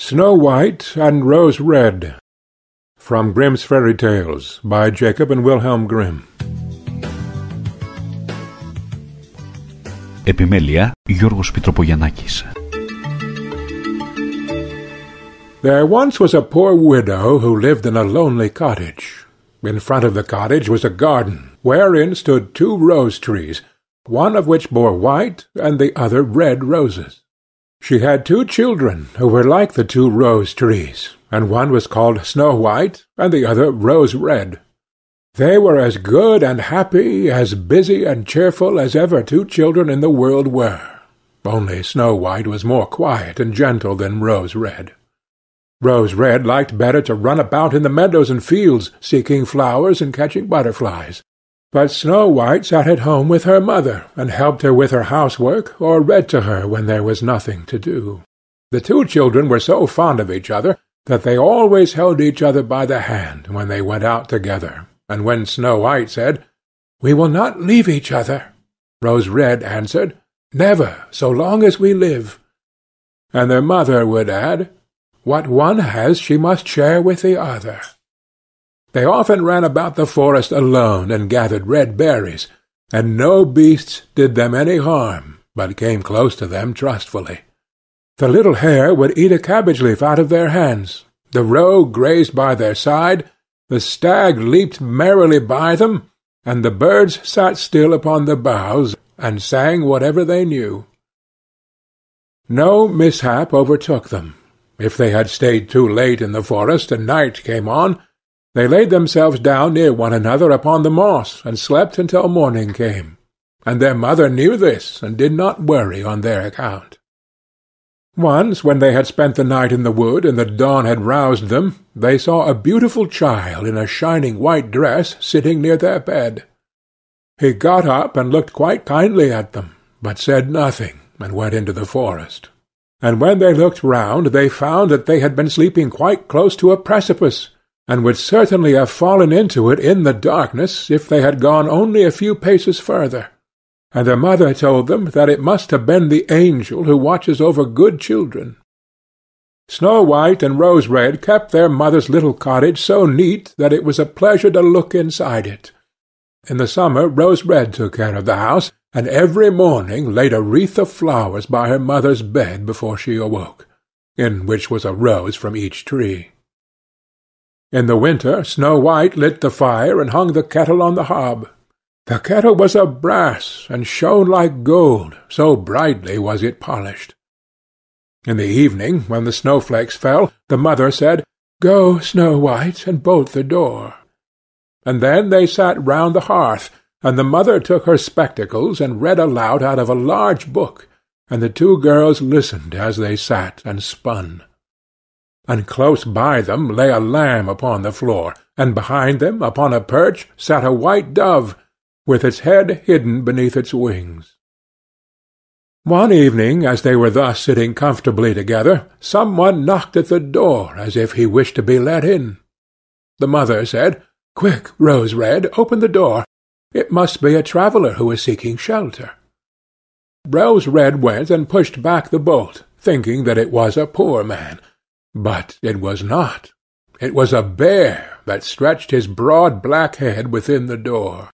Snow White and Rose Red From Grimm's Fairy Tales by Jacob and Wilhelm Grimm Επιμέλεια Γιώργος Πιτροπογιαννάκης There once was a poor widow who lived in a lonely cottage. In front of the cottage was a garden, wherein stood two rose trees, one of which bore white and the other red roses. She had two children who were like the two rose trees, and one was called Snow White, and the other Rose Red. They were as good and happy, as busy and cheerful as ever two children in the world were, only Snow White was more quiet and gentle than Rose Red. Rose Red liked better to run about in the meadows and fields, seeking flowers and catching butterflies. But Snow White sat at home with her mother, and helped her with her housework, or read to her when there was nothing to do. The two children were so fond of each other that they always held each other by the hand when they went out together, and when Snow White said, We will not leave each other, Rose Red answered, Never, so long as we live. And their mother would add, What one has she must share with the other. They often ran about the forest alone and gathered red berries, and no beasts did them any harm, but came close to them trustfully. The little hare would eat a cabbage leaf out of their hands, the roe grazed by their side, the stag leaped merrily by them, and the birds sat still upon the boughs and sang whatever they knew. No mishap overtook them. If they had stayed too late in the forest and night came on, they laid themselves down near one another upon the moss, and slept until morning came, and their mother knew this, and did not worry on their account. Once, when they had spent the night in the wood, and the dawn had roused them, they saw a beautiful child in a shining white dress sitting near their bed. He got up and looked quite kindly at them, but said nothing, and went into the forest. And when they looked round, they found that they had been sleeping quite close to a precipice, and would certainly have fallen into it in the darkness if they had gone only a few paces further. And their mother told them that it must have been the angel who watches over good children. Snow White and Rose Red kept their mother's little cottage so neat that it was a pleasure to look inside it. In the summer Rose Red took care of the house, and every morning laid a wreath of flowers by her mother's bed before she awoke, in which was a rose from each tree. In the winter Snow White lit the fire and hung the kettle on the hob. The kettle was of brass, and shone like gold, so brightly was it polished. In the evening, when the snowflakes fell, the mother said, Go, Snow White, and bolt the door. And then they sat round the hearth, and the mother took her spectacles and read aloud out of a large book, and the two girls listened as they sat and spun and close by them lay a lamb upon the floor, and behind them, upon a perch, sat a white dove, with its head hidden beneath its wings. One evening, as they were thus sitting comfortably together, some one knocked at the door as if he wished to be let in. The mother said, Quick, Rose Red, open the door. It must be a traveller who is seeking shelter. Rose Red went and pushed back the bolt, thinking that it was a poor man, but it was not. It was a bear that stretched his broad black head within the door.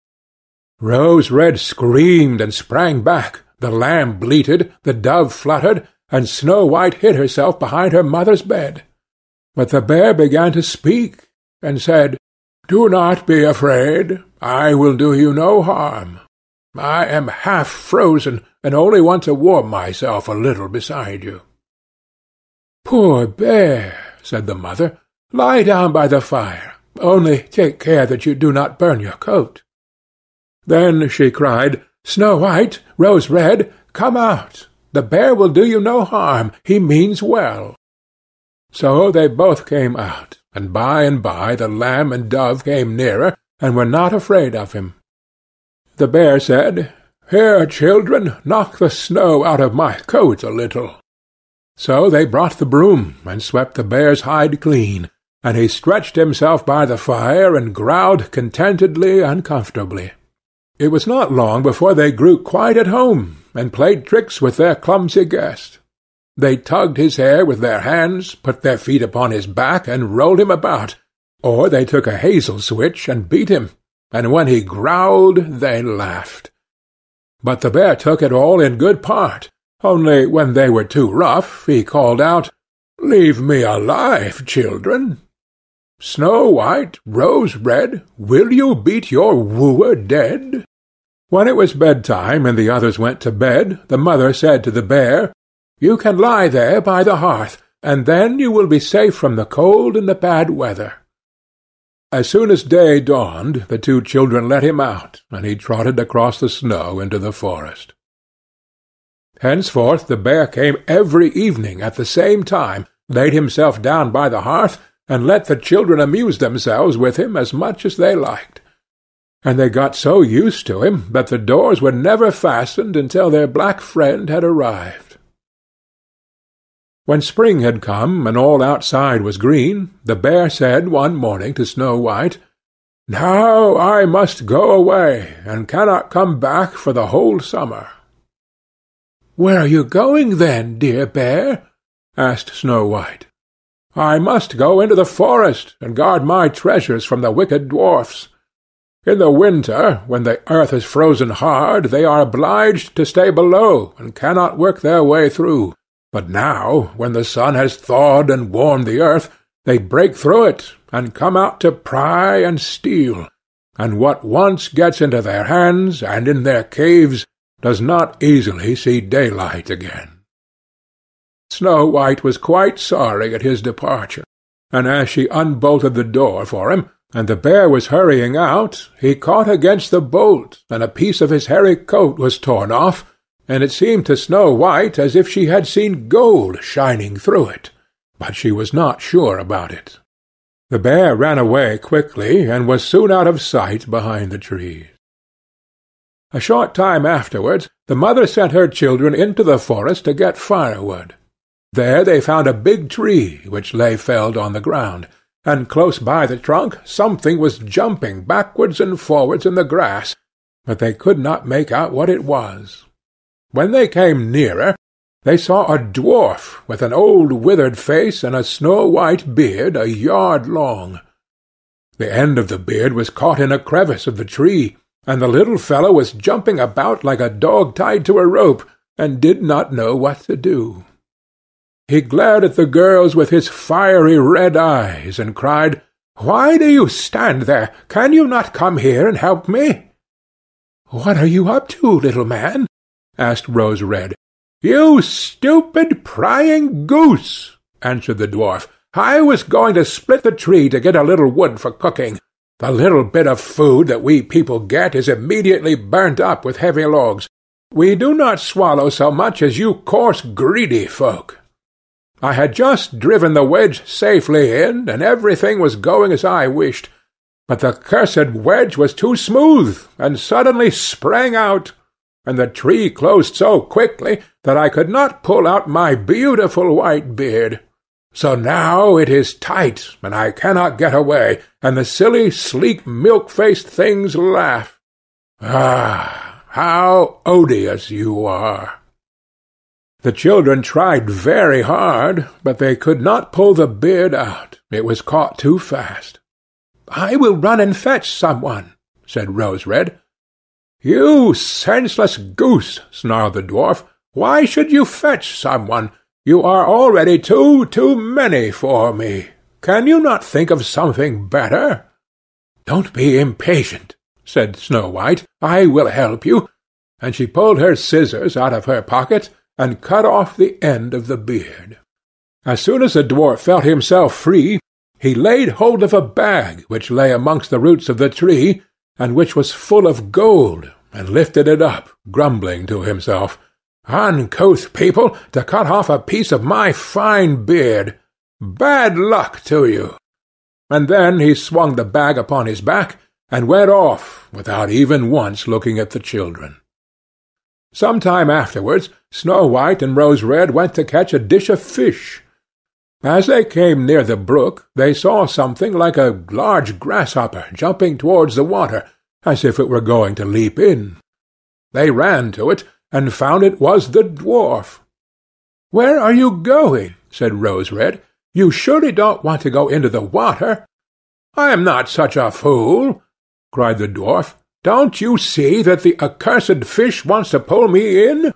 Rose Red screamed and sprang back, the lamb bleated, the dove fluttered, and Snow White hid herself behind her mother's bed. But the bear began to speak, and said, Do not be afraid. I will do you no harm. I am half frozen, and only want to warm myself a little beside you. Poor bear, said the mother, lie down by the fire, only take care that you do not burn your coat. Then she cried, Snow White, Rose Red, come out. The bear will do you no harm. He means well. So they both came out, and by and by the lamb and dove came nearer, and were not afraid of him. The bear said, Here, children, knock the snow out of my coat a little. So they brought the broom, and swept the bear's hide clean, and he stretched himself by the fire and growled contentedly and comfortably. It was not long before they grew quite at home, and played tricks with their clumsy guest. They tugged his hair with their hands, put their feet upon his back, and rolled him about, or they took a hazel switch and beat him, and when he growled they laughed. But the bear took it all in good part, only when they were too rough he called out, Leave me alive, children. Snow White, Rose Red, will you beat your wooer dead? When it was bedtime and the others went to bed, the mother said to the bear, You can lie there by the hearth, and then you will be safe from the cold and the bad weather. As soon as day dawned, the two children let him out, and he trotted across the snow into the forest. Henceforth the bear came every evening at the same time, laid himself down by the hearth, and let the children amuse themselves with him as much as they liked and they got so used to him that the doors were never fastened until their black friend had arrived. When spring had come, and all outside was green, the bear said one morning to Snow White, Now I must go away, and cannot come back for the whole summer. Where are you going then, dear bear? asked Snow White. I must go into the forest, and guard my treasures from the wicked dwarfs. In the winter, when the earth is frozen hard, they are obliged to stay below, and cannot work their way through. But now, when the sun has thawed and warmed the earth, they break through it, and come out to pry and steal, and what once gets into their hands and in their caves does not easily see daylight again. Snow White was quite sorry at his departure, and as she unbolted the door for him, and the bear was hurrying out, he caught against the bolt, and a piece of his hairy coat was torn off, and it seemed to Snow White as if she had seen gold shining through it, but she was not sure about it. The bear ran away quickly, and was soon out of sight behind the trees. A short time afterwards, the mother sent her children into the forest to get firewood. There they found a big tree, which lay felled on the ground and close by the trunk something was jumping backwards and forwards in the grass, but they could not make out what it was. When they came nearer, they saw a dwarf with an old withered face and a snow-white beard a yard long. The end of the beard was caught in a crevice of the tree, and the little fellow was jumping about like a dog tied to a rope, and did not know what to do. He glared at the girls with his fiery red eyes, and cried, Why do you stand there? Can you not come here and help me? What are you up to, little man? asked Rose Red. You stupid prying goose, answered the dwarf. I was going to split the tree to get a little wood for cooking. The little bit of food that we people get is immediately burnt up with heavy logs. We do not swallow so much as you coarse, greedy folk. I had just driven the wedge safely in, and everything was going as I wished, but the cursed wedge was too smooth, and suddenly sprang out, and the tree closed so quickly that I could not pull out my beautiful white beard. So now it is tight, and I cannot get away, and the silly, sleek, milk-faced things laugh. Ah, how odious you are! The children tried very hard, but they could not pull the beard out. It was caught too fast. I will run and fetch some one, said Rose Red. You senseless goose, snarled the dwarf. Why should you fetch some one? You are already too, too many for me. Can you not think of something better? Don't be impatient, said Snow White. I will help you. And she pulled her scissors out of her pocket and cut off the end of the beard. As soon as the dwarf felt himself free, he laid hold of a bag which lay amongst the roots of the tree, and which was full of gold, and lifted it up, grumbling to himself, Uncouth people, to cut off a piece of my fine beard! Bad luck to you! And then he swung the bag upon his back, and went off, without even once looking at the children. Some time afterwards, Snow White and Rose Red went to catch a dish of fish. As they came near the brook, they saw something like a large grasshopper jumping towards the water, as if it were going to leap in. They ran to it, and found it was the dwarf. Where are you going? said Rose Red. You surely don't want to go into the water. I am not such a fool, cried the dwarf. Don't you see that the accursed fish wants to pull me in?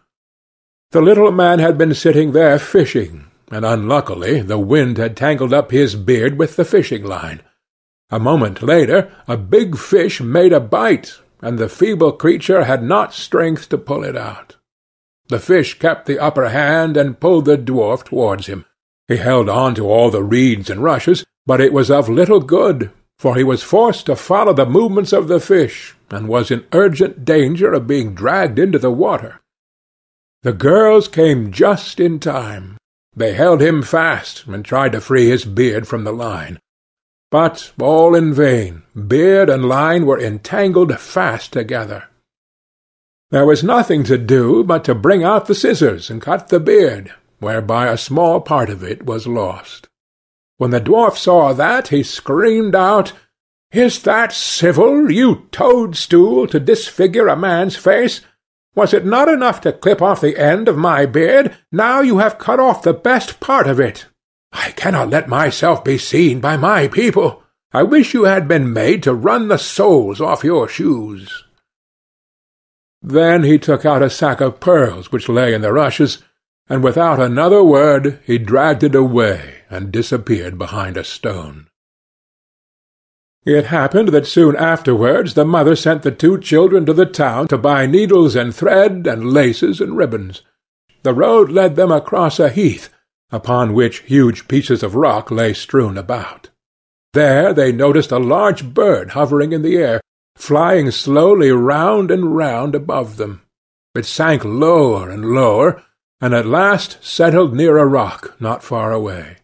The little man had been sitting there fishing, and unluckily the wind had tangled up his beard with the fishing line. A moment later a big fish made a bite, and the feeble creature had not strength to pull it out. The fish kept the upper hand and pulled the dwarf towards him. He held on to all the reeds and rushes, but it was of little good, for he was forced to follow the movements of the fish, and was in urgent danger of being dragged into the water. The girls came just in time. They held him fast, and tried to free his beard from the line. But all in vain. Beard and line were entangled fast together. There was nothing to do but to bring out the scissors and cut the beard, whereby a small part of it was lost. When the dwarf saw that, he screamed out, Is that civil, you toadstool, to disfigure a man's face? Was it not enough to clip off the end of my beard? Now you have cut off the best part of it. I cannot let myself be seen by my people. I wish you had been made to run the soles off your shoes. Then he took out a sack of pearls which lay in the rushes, and without another word he dragged it away and disappeared behind a stone. It happened that soon afterwards the mother sent the two children to the town to buy needles and thread and laces and ribbons. The road led them across a heath, upon which huge pieces of rock lay strewn about. There they noticed a large bird hovering in the air, flying slowly round and round above them. It sank lower and lower, and at last settled near a rock not far away.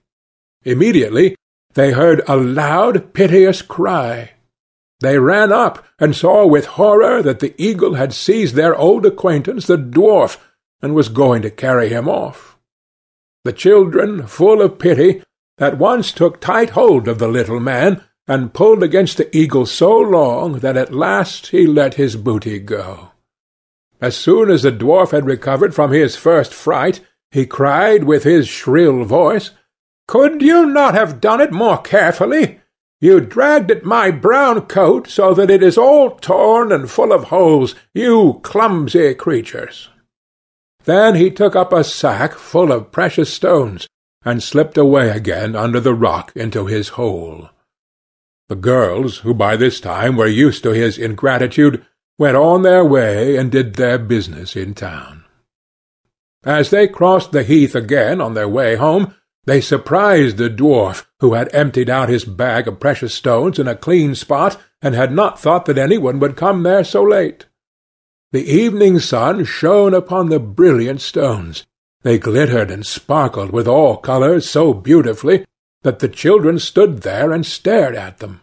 Immediately they heard a loud, piteous cry. They ran up, and saw with horror that the eagle had seized their old acquaintance the dwarf, and was going to carry him off. The children, full of pity, at once took tight hold of the little man, and pulled against the eagle so long that at last he let his booty go. As soon as the dwarf had recovered from his first fright, he cried with his shrill voice, Could you not have done it more carefully? You dragged at my brown coat so that it is all torn and full of holes, you clumsy creatures. Then he took up a sack full of precious stones, and slipped away again under the rock into his hole. The girls, who by this time were used to his ingratitude, went on their way and did their business in town. As they crossed the heath again on their way home, they surprised the dwarf, who had emptied out his bag of precious stones in a clean spot, and had not thought that anyone would come there so late. The evening sun shone upon the brilliant stones. They glittered and sparkled with all colours so beautifully that the children stood there and stared at them.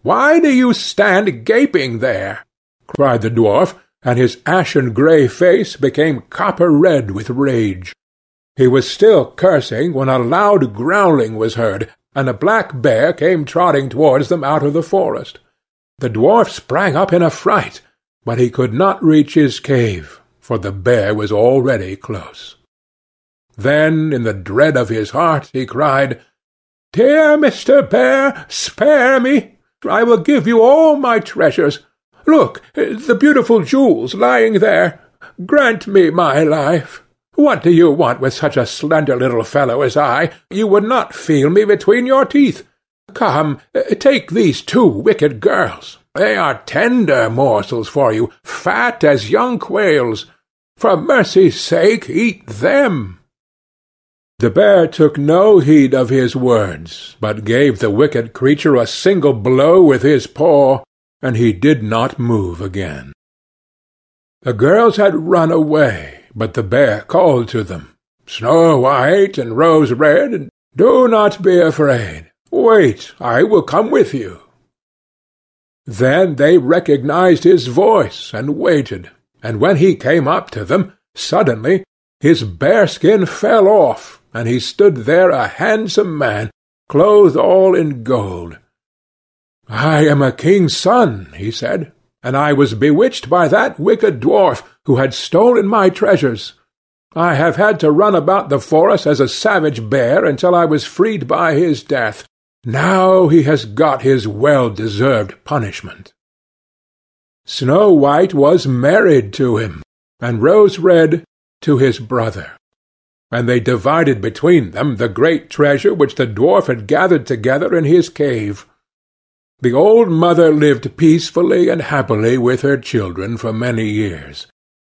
Why do you stand gaping there? cried the dwarf, and his ashen grey face became copper red with rage. He was still cursing when a loud growling was heard, and a black bear came trotting towards them out of the forest. The dwarf sprang up in a fright but he could not reach his cave, for the bear was already close. Then, in the dread of his heart, he cried, Dear Mr. Bear, spare me! I will give you all my treasures. Look, the beautiful jewels lying there. Grant me my life. What do you want with such a slender little fellow as I? You would not feel me between your teeth. Come, take these two wicked girls. They are tender morsels for you, fat as young quails. For mercy's sake, eat them. The bear took no heed of his words, but gave the wicked creature a single blow with his paw, and he did not move again. The girls had run away, but the bear called to them, Snow White and Rose Red, do not be afraid. Wait, I will come with you. Then they recognized his voice and waited, and when he came up to them, suddenly his bearskin fell off, and he stood there a handsome man, clothed all in gold. I am a king's son, he said, and I was bewitched by that wicked dwarf who had stolen my treasures. I have had to run about the forest as a savage bear until I was freed by his death. Now he has got his well-deserved punishment. Snow White was married to him, and Rose Red to his brother. And they divided between them the great treasure which the dwarf had gathered together in his cave. The old mother lived peacefully and happily with her children for many years.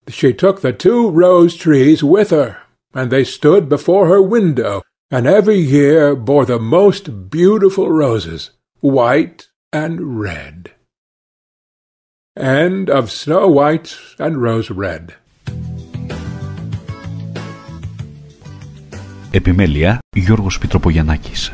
She took the two rose trees with her, and they stood before her window, and every year bore the most beautiful roses, white and red. End of Snow White and Rose Red. Επιμέλεια Γιώργος Πιτροπογιαννάκης